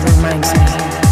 It reminds me.